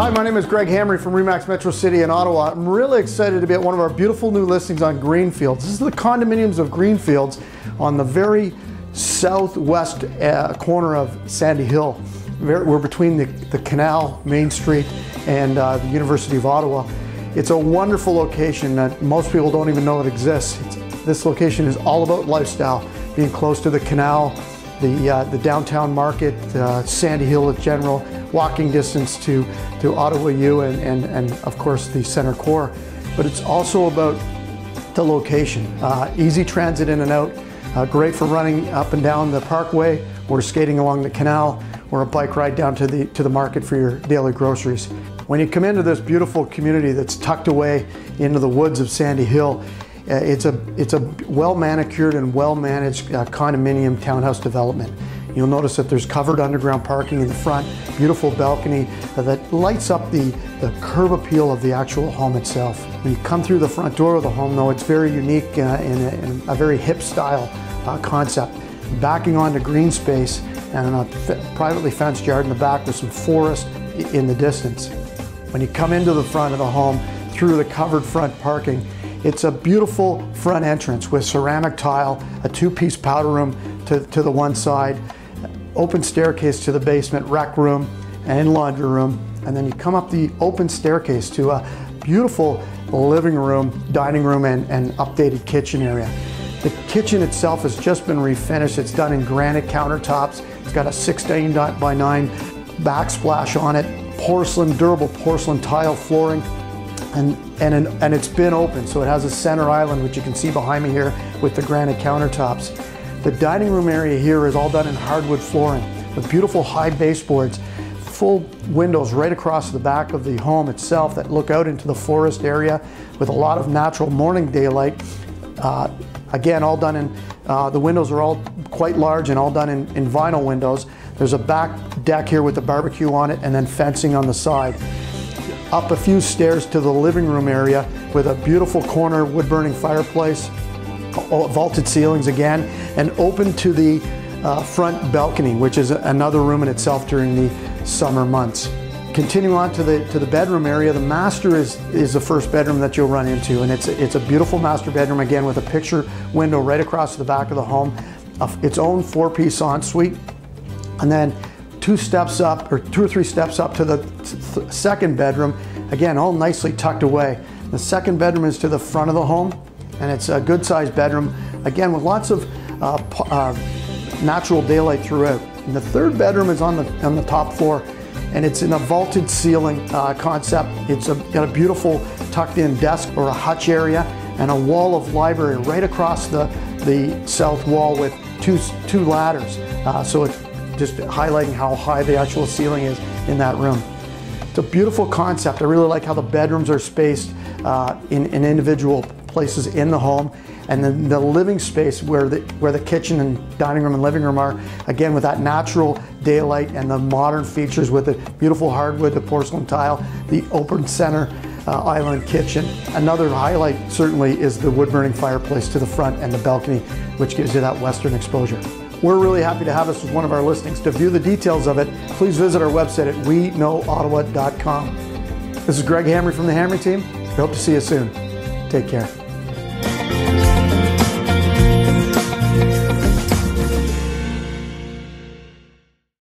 Hi, my name is Greg Hamre from Remax Metro City in Ottawa. I'm really excited to be at one of our beautiful new listings on Greenfields. This is the condominiums of Greenfields on the very southwest uh, corner of Sandy Hill. We're between the, the canal, Main Street, and uh, the University of Ottawa. It's a wonderful location that most people don't even know it exists. It's, this location is all about lifestyle, being close to the canal, the, uh, the downtown market, uh, Sandy Hill in general, walking distance to, to Ottawa U and, and, and of course the center core. But it's also about the location. Uh, easy transit in and out, uh, great for running up and down the parkway or skating along the canal or a bike ride down to the, to the market for your daily groceries. When you come into this beautiful community that's tucked away into the woods of Sandy Hill, uh, it's a, it's a well manicured and well managed uh, condominium townhouse development. You'll notice that there's covered underground parking in the front, beautiful balcony that lights up the, the curb appeal of the actual home itself. When you come through the front door of the home though, it's very unique uh, in, a, a, very hip style uh, concept. Backing onto green space and a privately fenced yard in the back with some forest in the distance. When you come into the front of the home through the covered front parking, it's a beautiful front entrance with ceramic tile, a two-piece powder room to, to the one side, open staircase to the basement rec room and laundry room. And then you come up the open staircase to a beautiful living room, dining room, and, and updated kitchen area. The kitchen itself has just been refinished. It's done in granite countertops. It's got a 16 by 9 backsplash on it, porcelain, durable porcelain tile flooring, and, and, an, and it's been open. So it has a center island, which you can see behind me here with the granite countertops. The dining room area here is all done in hardwood flooring with beautiful high baseboards, full windows right across the back of the home itself that look out into the forest area with a lot of natural morning daylight. Uh, again, all done in, uh, the windows are all quite large and all done in, in vinyl windows. There's a back deck here with the barbecue on it and then fencing on the side. Up a few stairs to the living room area with a beautiful corner wood burning fireplace, vaulted ceilings again, and open to the uh, front balcony, which is another room in itself during the summer months. Continue on to the to the bedroom area, the master is is the first bedroom that you'll run into, and it's it's a beautiful master bedroom again with a picture window right across the back of the home, its own four-piece ensuite, and then two steps up or two or three steps up to the th second bedroom, again all nicely tucked away. The second bedroom is to the front of the home, and it's a good sized bedroom, again with lots of uh, uh, natural daylight throughout. And the third bedroom is on the, on the top floor and it's in a vaulted ceiling uh, concept. It's a, got a beautiful tucked in desk or a hutch area and a wall of library right across the, the south wall with two, two ladders. Uh, so it's just highlighting how high the actual ceiling is in that room. It's a beautiful concept. I really like how the bedrooms are spaced uh, in, in individual places in the home. And then the living space where the, where the kitchen and dining room and living room are, again, with that natural daylight and the modern features with the beautiful hardwood, the porcelain tile, the open center uh, island kitchen. Another highlight certainly is the wood burning fireplace to the front and the balcony, which gives you that western exposure. We're really happy to have this as one of our listings. To view the details of it, please visit our website at weknowottawa.com. This is Greg Hamre from the Hamre team. Hope to see you soon. Take care.